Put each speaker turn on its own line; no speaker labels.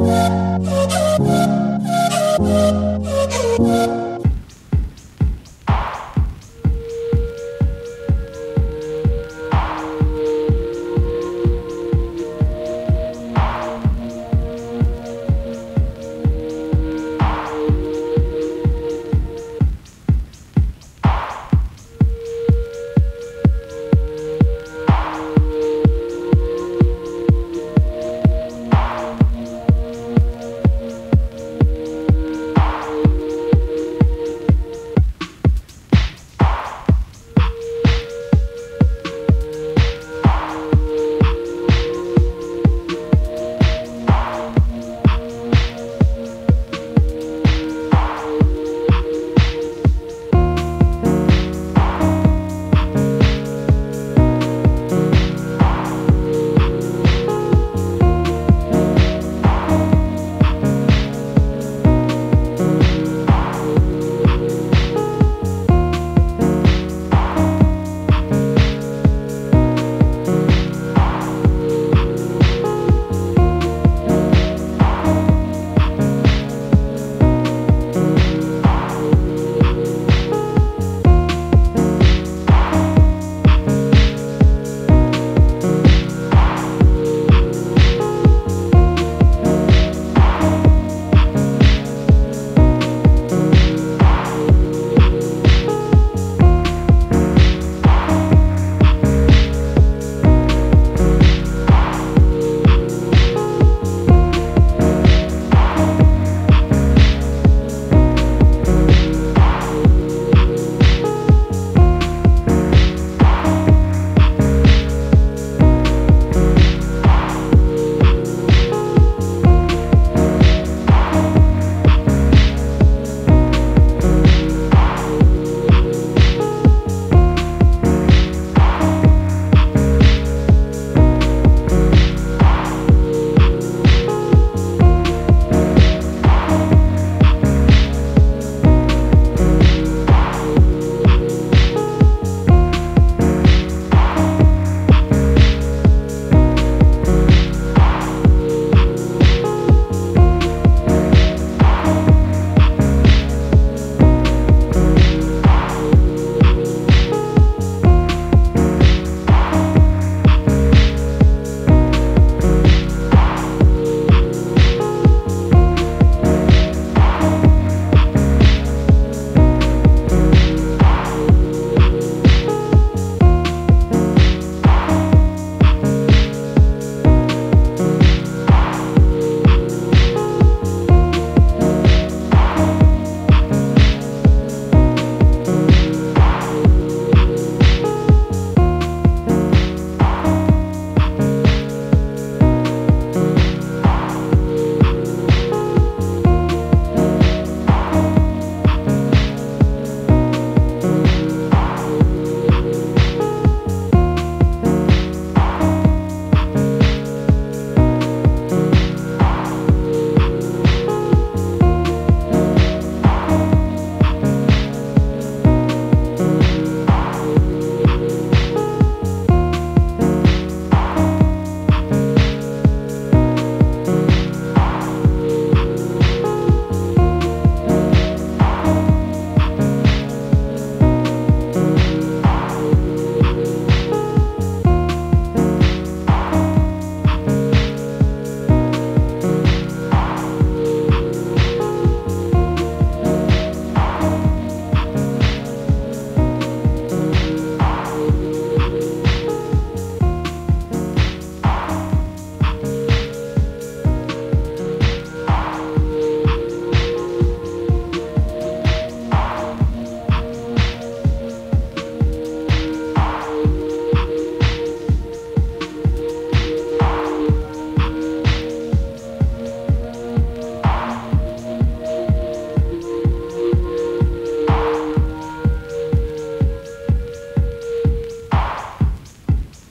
Oh, oh, oh,